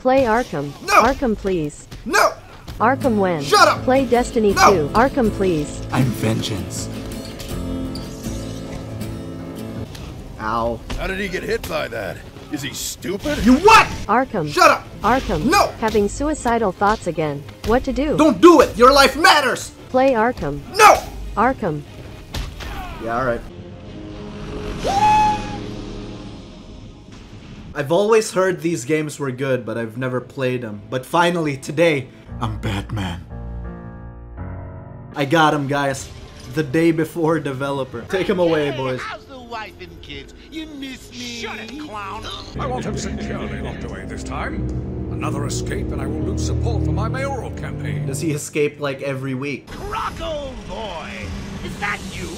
Play Arkham. No! Arkham, please. No! Arkham when? Shut up! Play Destiny No! 2. Arkham, please. I'm vengeance. Ow. How did he get hit by that? Is he stupid? You what? Arkham. Shut up! Arkham. No! Having suicidal thoughts again. What to do? Don't do it! Your life matters! Play Arkham. No! Arkham. Yeah, alright. I've always heard these games were good, but I've never played them. But finally, today, I'm Batman. I got him, guys. The day before developer. Take him away, boys. How's the wife and kids? You miss me? Shut it, clown! I want him securely locked away this time. Another escape and I will lose support for my mayoral campaign. Does he escape like every week? Rocco boy! Is that you?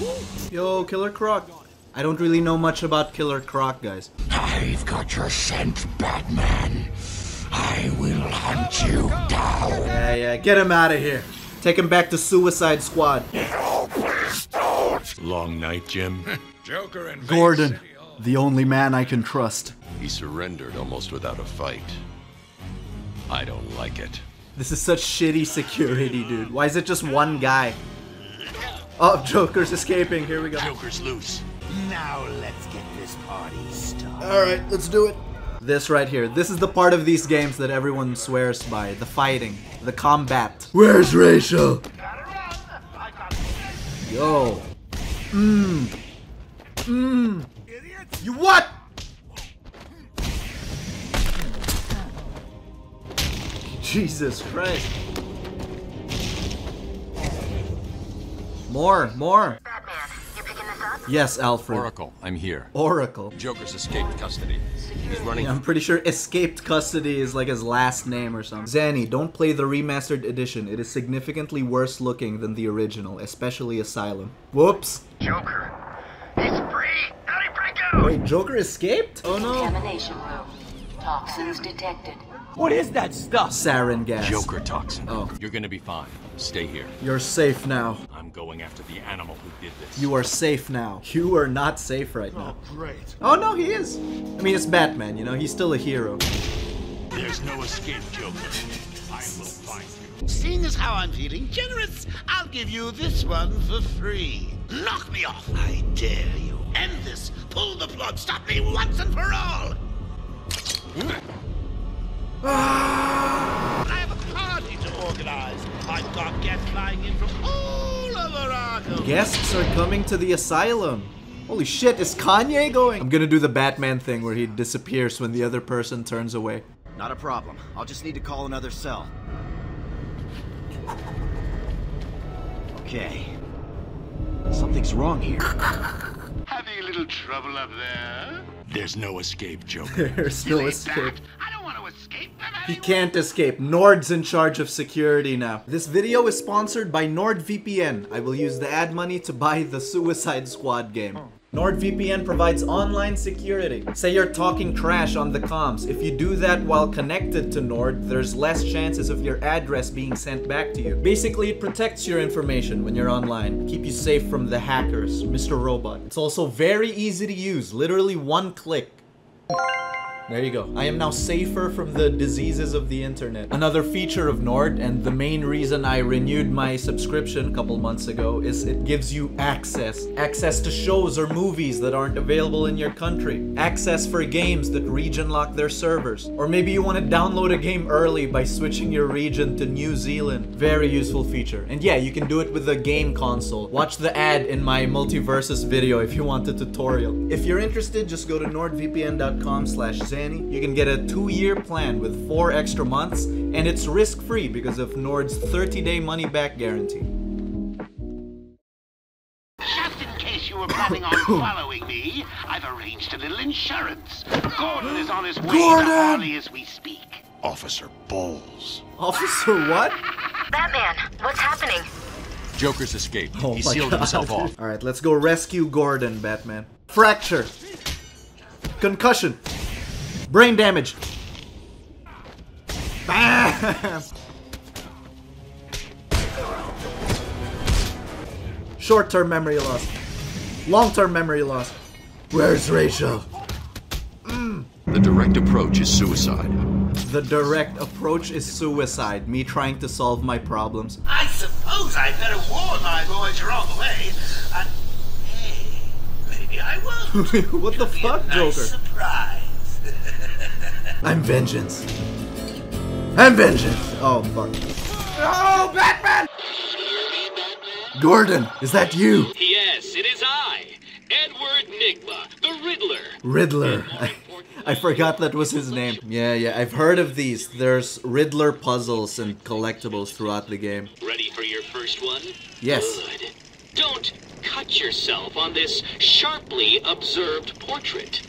Yo, Killer Croc. I don't really know much about Killer Croc, guys. I've got your scent, Batman. I will hunt you down. Yeah, yeah, get him out of here. Take him back to Suicide Squad. Long night, Jim. Joker and Gordon, the only man I can trust. he surrendered almost without a fight. I don't like it. This is such shitty security, dude. Why is it just one guy? Oh, Joker's escaping. Here we go. Joker's loose. Now let's get this party started. Alright, let's do it. This right here. This is the part of these games that everyone swears by. The fighting. The combat. Where's Rachel? Yo. Mmm. Mmm. You what? Jesus Christ. More, more. Batman, you picking this up? Yes, Alfred. Oracle, I'm here. Oracle. Joker's escaped custody. He's running. I'm pretty sure escaped custody is like his last name or something. Zanny, don't play the remastered edition. It is significantly worse looking than the original, especially Asylum. Whoops. Joker. He's free! How'd he break out? Wait, Joker escaped? Oh no. Contamination room. Toxins detected. What is that stuff? Sarin gas. Joker toxin. Oh. You're gonna be fine. Stay here. You're safe now. I'm going after the animal who did this. You are safe now. You are not safe right now. Oh, Great. Oh no, he is. I mean, it's Batman, you know, he's still a hero. There's no escape, Joker. I will find you. Seeing as how I'm feeling generous, I'll give you this one for free. Knock me off, I dare you. End this. Pull the plug. Stop me once and for all. Ah! I have a party to organize. I've got guests flying in from all over Arkham. Guests are coming to the asylum. Holy shit, is Kanye going? I'm gonna do the Batman thing where he disappears when the other person turns away. Not a problem. I'll just need to call another cell. Okay. Something's wrong here. Having a little trouble up there? There's no escape, Joker. There's no escape. I don't want to escape, but He can't escape. Nord's in charge of security now. This video is sponsored by NordVPN. I will use the ad money to buy the Suicide Squad game. NordVPN provides online security. Say you're talking trash on the comms. If you do that while connected to Nord, there's less chances of your address being sent back to you. Basically, it protects your information when you're online, keep you safe from the hackers, Mr. Robot. It's also very easy to use, literally one click. There you go. I am now safer from the diseases of the internet. Another feature of Nord, and the main reason I renewed my subscription a couple months ago, is it gives you access. Access to shows or movies that aren't available in your country. Access for games that region lock their servers. Or maybe you want to download a game early by switching your region to New Zealand. Very useful feature. And yeah, you can do it with a game console. Watch the ad in my multiversus video if you want a tutorial. If you're interested, just go to nordvpn.com slash Zanny. You can get a two-year plan with four extra months, and it's risk-free because of Nord's 30-day money-back guarantee. Just in case you were planning on following me, I've arranged a little insurance. Gordon is on his way Gordon! to Harley as we speak. Officer Boles. Officer what? Batman, what's happening? Joker's escaped. Oh he sealed God. himself off. Alright, let's go rescue Gordon, Batman. Fracture. Concussion. Brain damage. Bam! Short-term memory loss. Long-term memory loss. Where's Rachel? Hmm. The direct approach is suicide. The direct approach is suicide, me trying to solve my problems. I suppose I'd better warn my boys you're on the way. And hey, maybe I won't. what the It'll be fuck, nice Joker? Surprise. I'm vengeance. I'm vengeance. Oh fuck. oh, Batman! Gordon, is that you? Yes, it is I, Edward Nygma, the Riddler. Riddler. I, I forgot that was his name. Yeah, yeah, I've heard of these. There's Riddler puzzles and collectibles throughout the game. Ready for your first one? Yes. Good. Don't cut yourself on this sharply observed portrait.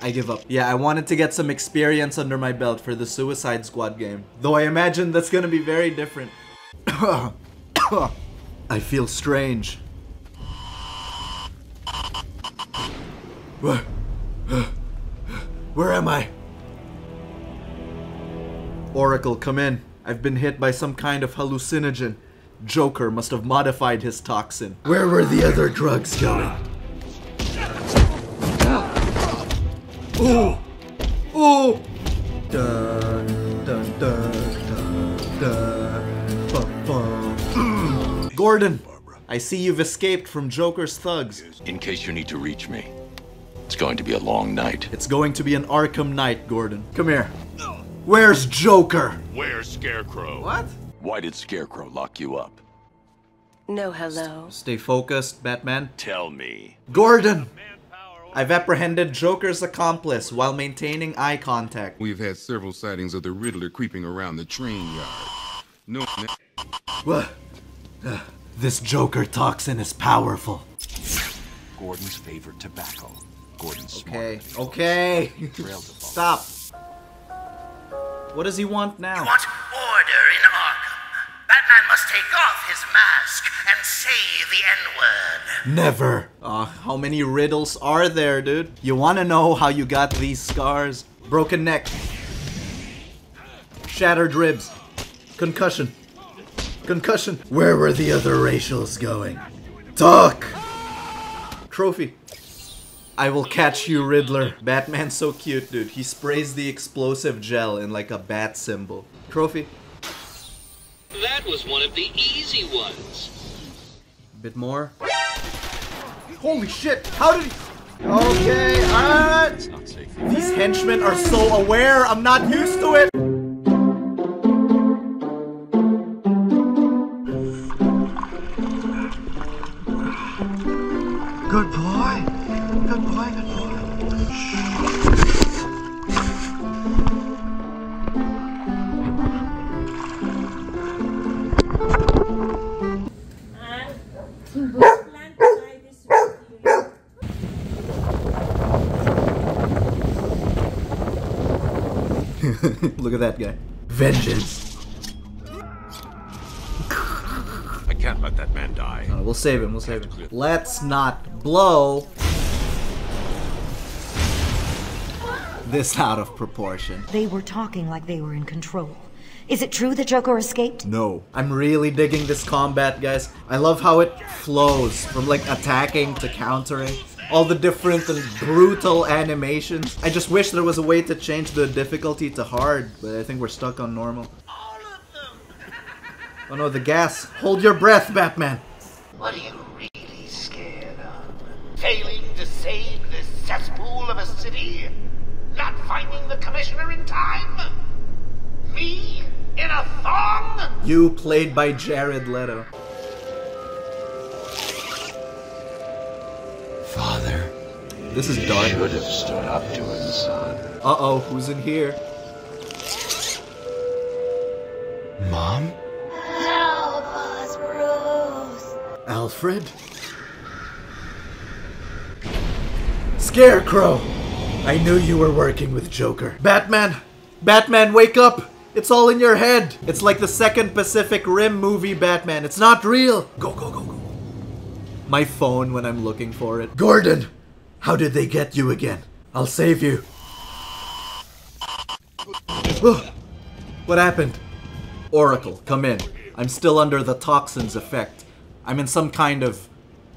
I give up. Yeah, I wanted to get some experience under my belt for the Suicide Squad game. Though I imagine that's gonna be very different. I feel strange. Where, where am I? Oracle, come in. I've been hit by some kind of hallucinogen. Joker must have modified his toxin. Where were the other drugs going? Ooh! Ooh! Dun, dun, dun, dun, dun, bum, bum. Gordon, I see you've escaped from Joker's thugs. In case you need to reach me, it's going to be a long night. It's going to be an Arkham night, Gordon. Come here. Where's Joker? Where's Scarecrow? What? Why did Scarecrow lock you up? No hello. Stay focused, Batman. Tell me. Gordon! I've apprehended Joker's accomplice while maintaining eye contact. We've had several sightings of the Riddler creeping around the train yard. No. What? Uh, this Joker toxin is powerful. Gordon's favorite tobacco. Gordon's Okay, okay. Stop. What does he want now? You want order in Arkham. Batman must take off his mask and say the N-word. Never. Uh, how many riddles are there, dude? You wanna know how you got these scars? Broken neck. Shattered ribs. Concussion. Concussion. Where were the other racials going? Talk! Trophy. I will catch you, Riddler. Batman's so cute, dude. He sprays the explosive gel in like a bat symbol. Trophy. That was one of the easy ones. A bit more. Holy shit! How did he... Okay, alright! These henchmen are so aware, I'm not used to it! Good boy. Good boy, good boy. Look at that guy. Vengeance. I can't let that man die. Uh, we'll save him, we'll save him. Let's not blow this out of proportion. They were talking like they were in control. Is it true that Joker escaped? No. I'm really digging this combat, guys. I love how it flows from like attacking to countering. All the different and brutal animations. I just wish there was a way to change the difficulty to hard, but I think we're stuck on normal. Oh no, the gas. Hold your breath, Batman. What are you really scared of? Failing to save this cesspool of a city? Not finding the commissioner in time? Me? In a thong? You played by Jared Leto. This is dark. Should have stood up to him, son. Uh oh, who's in here? Mom? Help us, Bruce. Alfred? Scarecrow! I knew you were working with Joker. Batman! Batman, wake up! It's all in your head! It's like the second Pacific Rim movie Batman. It's not real! Go, go, go, go. My phone when I'm looking for it. Gordon! How did they get you again? I'll save you. Ugh. What happened? Oracle, come in. I'm still under the toxin's effect. I'm in some kind of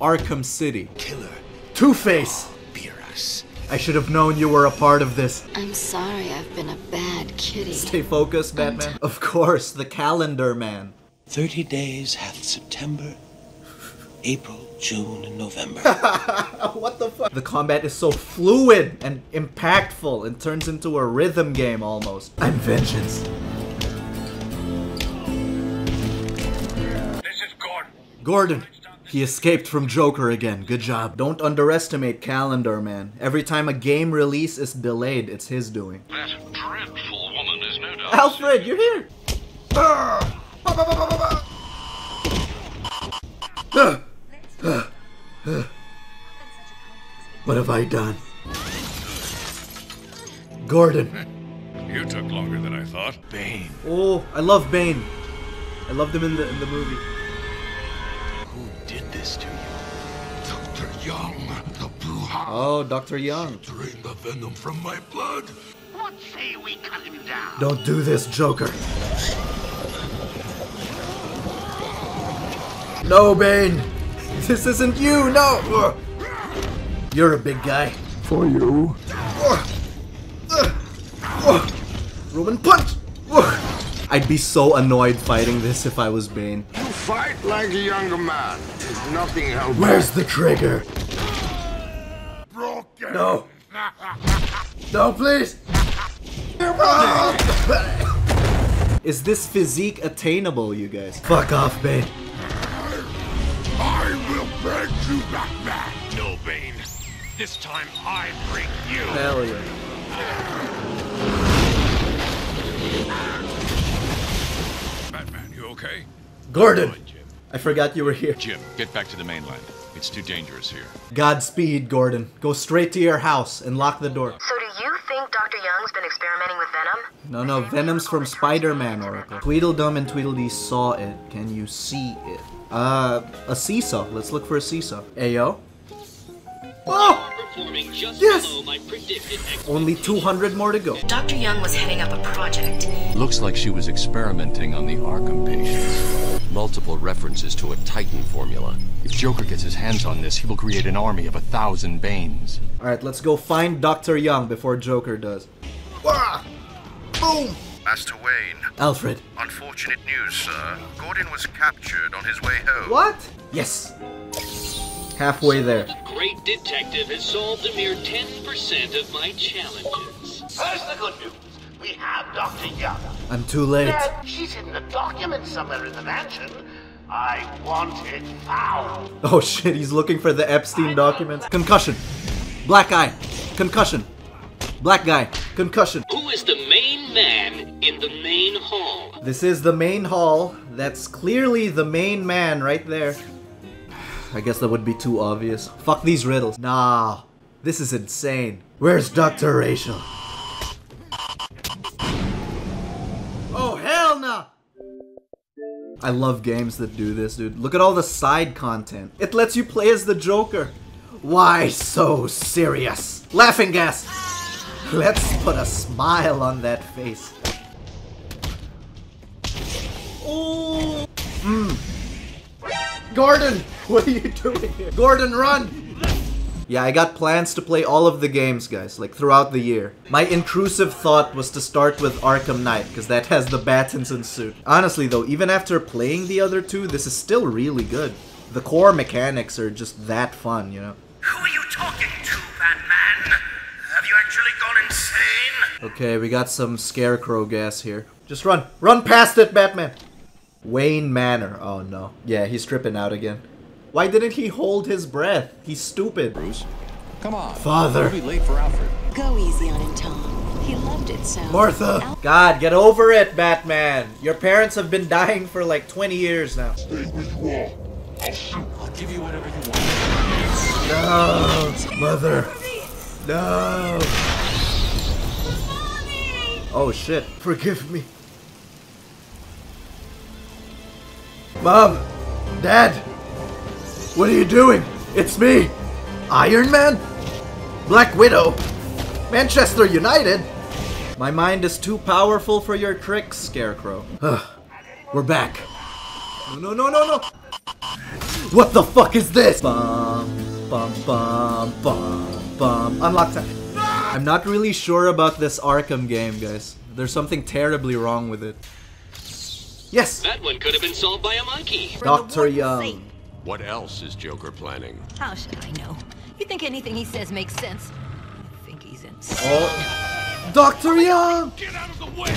Arkham City. Killer. Two-Face! Beerus. I should have known you were a part of this. I'm sorry I've been a bad kitty. Stay focused, Batman. Of course, the calendar man. 30 days hath September, April, June, and November. what the fuck? The combat is so fluid and impactful and turns into a rhythm game almost. I'm vengeance. This is Gordon. Gordon. He escaped from Joker again. Good job. Don't underestimate Calendar Man. Every time a game release is delayed, it's his doing. That dreadful woman is no doubt. Alfred, you're here! Ah! What have I done? Gordon. You took longer than I thought. Bane. Oh, I love Bane. I loved him in the in the movie. Who did this to you? Dr. Young, the Blue Hound. Oh, Dr. Young. Drain the venom from my blood. What say we cut him down? Don't do this, Joker. No, Bane. This isn't you. No. You're a big guy. For you. Roman punch. I'd be so annoyed fighting this if I was Bane. You fight like a younger man. There's nothing held Where's the trigger? broken. No. No, please. Is this physique attainable, you guys? Fuck off, Bane. I will beg you, back, Batman. No, Bane. This time I break you. Hell yeah. Batman, you okay? Gordon! I forgot you were here. Jim, get back to the mainland. It's too dangerous here. Godspeed, Gordon. Go straight to your house and lock the door. So do you think Dr. Young's been experimenting with Venom? No, no, Venom's from Spider-Man, Oracle. Tweedledum and Tweedledee saw it. Can you see it? Uh, a seesaw. Let's look for a seesaw. Ayo. Oh! Performing just Yes! below my predicted Only 200 more to go. Dr. Young was heading up a project. Looks like she was experimenting on the Arkham patients. Multiple references to a Titan formula. If Joker gets his hands on this, he will create an army of a thousand Banes. Alright, let's go find Dr. Young before Joker does. Wah! Boom! Master Wayne, Alfred. unfortunate news, sir. Gordon was captured on his way home. What? Yes. Halfway there. The great detective has solved a mere 10% of my challenges. Here's the good news. We have Dr. Young. I'm too late. Dad, she's hidden a document somewhere in the mansion. I want it found. Oh shit, he's looking for the Epstein documents. Concussion. Black eye. Concussion. Black guy. Concussion. Who is the main man in the main hall? This is the main hall. That's clearly the main man right there. I guess that would be too obvious. Fuck these riddles. Nah. This is insane. Where's Dr. Rachel? Oh, hell no! I love games that do this, dude. Look at all the side content. It lets you play as the Joker. Why so serious? Laughing gas! Let's put a smile on that face. Ooh. Mm. Gordon, what are you doing here? Gordon, run! Yeah, I got plans to play all of the games, guys, like throughout the year. My intrusive thought was to start with Arkham Knight, because that has the Battinson suit. Honestly, though, even after playing the other two, this is still really good. The core mechanics are just that fun, you know? Who are you talking to, Batman? Have you actually gone insane? Okay, we got some scarecrow gas here. Just run. Run past it, Batman! Wayne Manor. Oh no. Yeah, he's tripping out again. Why didn't he hold his breath? He's stupid. Bruce, come on. Father. We'll be late for Alfred. Go easy on him, Tom. He loved it so. Martha! God, get over it, Batman! Your parents have been dying for like 20 years now. I'll give you whatever you want. No! Mother! No! Oh shit. Forgive me. Mom! Dad! What are you doing? It's me! Iron Man? Black Widow? Manchester United? My mind is too powerful for your tricks, Scarecrow. We're back. No, no, no, no, no! What the fuck is this? Bum, bum, bum, bum, bum. Unlock time. I'm not really sure about this Arkham game, guys. There's something terribly wrong with it. Yes! That one could have been solved by a monkey. Dr. Young. What else is Joker planning? How should I know? You think anything he says makes sense? I think he's insane. Oh. Dr. Young! Get out of the way!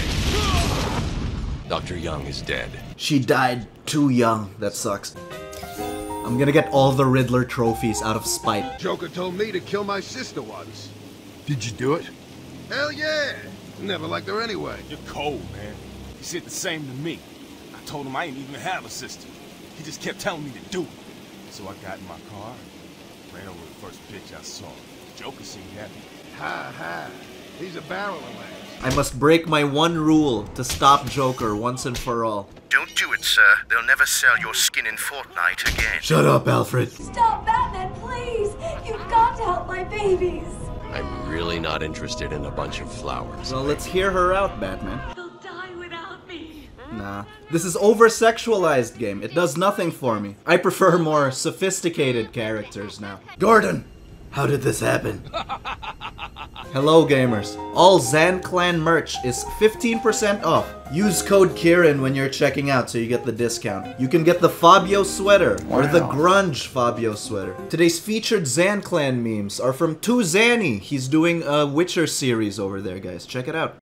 Dr. Young is dead. She died too young. That sucks. I'm gonna get all the Riddler trophies out of spite. Joker told me to kill my sister once. Did you do it? Hell yeah! Never liked her anyway. You're cold, man. He said the same to me. I told him I didn't even have a sister. He just kept telling me to do it. So I got in my car, and ran over the first bitch I saw. Joker seemed happy. Ha ha. He's a barrel of laughs. I must break my one rule to stop Joker once and for all. Don't do it, sir. They'll never sell your skin in Fortnite again. Shut up, Alfred. Stop, Batman, please! You've got to help my babies! I'm really not interested in a bunch of flowers. Well, let's hear her out, Batman. Nah. This is over-sexualized game. It does nothing for me. I prefer more sophisticated characters now. Gordon! How did this happen? Hello gamers. All Zan Clan merch is 15% off. Use code Kirin when you're checking out so you get the discount. You can get the Fabio sweater or the grunge Fabio sweater. Today's featured Zan Clan memes are from 2Zanny. He's doing a Witcher series over there, guys. Check it out.